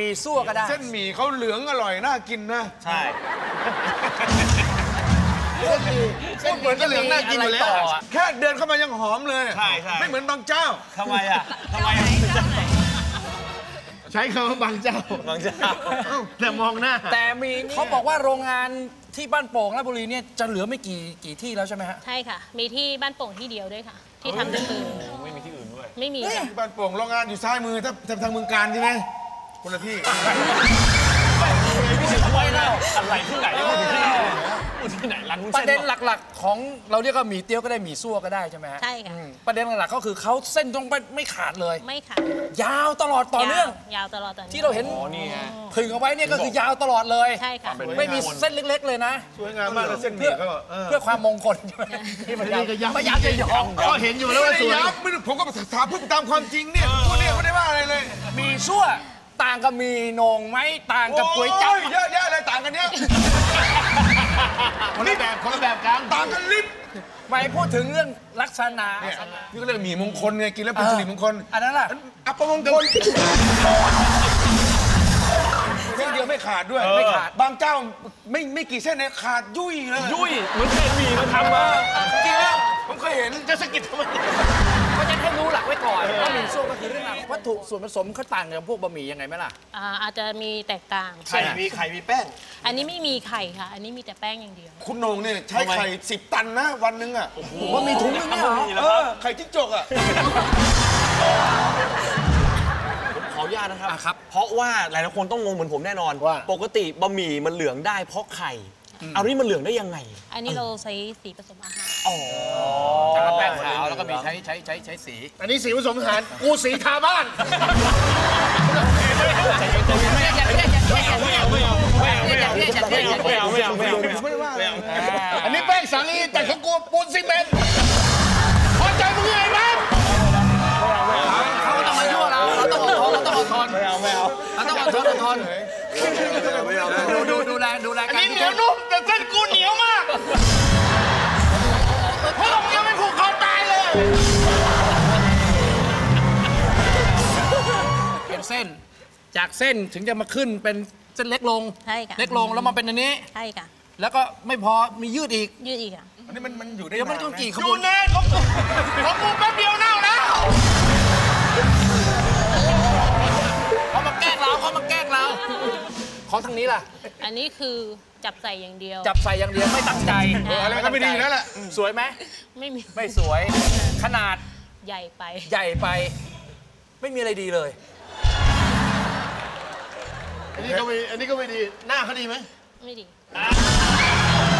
ปีซั่วก็ได้ เส้นหมี่เขาเหลืองอร่อยน่ากินนะใช่พูดเหมือนจะเหลืองน่ากินอยู่แล้วอะไรต่ออะแค่เดินเข้ามายังหอมเลยใช่ใช่ไม่เหมือนบางเจ้าทำไมอะทำไมอะใช้คำว่าบางเจ้าบางเจ้าแต่มองหน้า แต่มีเขาบอกว่าโรงงานที่บ้านโป่งราชบุรีเนี่ยจะเหลือไม่กี่กี่ที่แล้วใช่ไหมฮะใช่ค่ะ มีที่บ้านโป่งที่เดียวด้วยค่ะ ที่ทำด้วยมือไม่มีที่อื่นด้วย ไม่มีค่ะบ้านโป่งโรงงานอยู่ซ้ายมือถ้าถ้าทางเมืองการใช่ไหม คนละที่ทำไมเล่าอะไรที่ไหนพูดถึงที่ไหนพูดที่ไหนร้านวุ้นปเส้นระเด็นหลักๆ ของเราเรียกว่าหมี่เตี้ยวก็ได้หมี่ซั่วก็ได้ใช่ไหมฮะใช่ค่ะ อืมประเด็นหลักๆก็คือเขาเส้นตรงไปไม่ขาดเลย ไม่ค่ะยาวตลอดต่อเนื่อง ยาวยาวตลอดต่อเนื่องที่เราเห็นอ๋อนี่ไง ผึ่งเอาไว้เนี่ยก็คือยาวตลอดเลย ใช่ค่ะไม่มีเส้นเล็ก ๆ เลยนะ สวยงามมากเลยเส้นหมี่เขาอะเออเพื่อความมงคลใช่ไหมที่พยายามนี่ก็ย้ำพยายามจะยอมก็เห็นอยู่แล้วไม่ว่าได้สวยย้ำไม่ได้ผมก็ถามพูดตามความจริงเนี่ยพูดเนี่ยไม่ได้ว่าอะไรเลย หมี่ซั่วต่างกับหมี่โหนงไหมต่างกับก๋วยจั๊บโอ้เยอะแยะเลยต่างกันเนี้ยคนละแบบคนละแบบกันต่างกันลิบไม่พูดถึงเรื่องลักษณะเนี่ยนี่ก็เรียกหมี่มงคลไงกินแล้วเป็นสิริมงคลอันนั้นล่ะอัปมงคลเส้นเดียวไม่ขาดด้วยไม่ขาดบางเจ้าไม่ไม่กี่เส้นเนี่ยขาดยุ่ยเลยยุ่ยเหมือนเส้นหมี่มาทำมา ส่วนผสมเขาต่างกับพวกบะหมี่ยังไงไหมล่ะ อ่าอาจจะมีแตกต่าง ไข่มีไข่มีแป้ง อันนี้ไม่มีไข่ค่ะ อันนี้มีแต่แป้งอย่างเดียว คุณโหนงเนี่ยใช้ไข่สิบตันนะวันหนึงอะบะหมี่ถุงนึงเนี่ยเหรอเออไข่จิ้งจกอะ ขออนุญาตนะครับ อะครับ เพราะว่าหลายๆคนต้องงงเหมือนผมแน่นอนว่า ปกติบะหมี่มันเหลืองได้เพราะไข่ เอานี่มันเหลืองได้ยังไง อันนี้เราใช้สีผสมอาหาร อ๋อจากแป้งขาวแล้วก็มีใช้ใช้ใช้ใช้สี อันนี้สีผสมผสานกูสีทาบ้านไม่เอาไม่เอาไม่เอาไม่เอาไม่ได้ว่าอะไรอันนี้แป้งสาลีแต่ของกูปูนซีเมนต์พอใจมึงไงมั้งเขาก็ต้องมายั่วเราเราต้องอดทนเราต้องอดทนไม่เอาไม่เอาเราต้องอดทนอดทน ดูดูดูแลดูแลอันกันนี้เหนียวนุ่มแต่เส้นกูเหนียวมากเพราะเรายังไม่ผูกคอตายเลย เป็นเส้น จากเส้นถึงจะมาขึ้นเป็นเส้นเล็กลง ใช่ค่ะ เล็กลงแล้วมาเป็นอันนี้ ใช่ค่ะ แล้วก็ไม่พอมียืดอีก ยืดอีกค่ะ อันนี้มันมันอยู่ได้เดี๋ยวมันนาต้องนะกี่ขอบยู่วน เนนขอ ของทางนี้ล่ะ อันนี้คือจับใส่อย่างเดียว จับใส่อย่างเดียวไม่ตั้งใจเอออะไรก็ไม่ดีอยู่แล้วแหละ สวยไหมไม่มีไม่สวย ขนาดใหญ่ไป ใหญ่ไป ไม่มีอะไรดีเลย อันนี้ก็ไม่อันนี้ก็ไม่ดี หน้าเขาดีไหมไม่ดีเ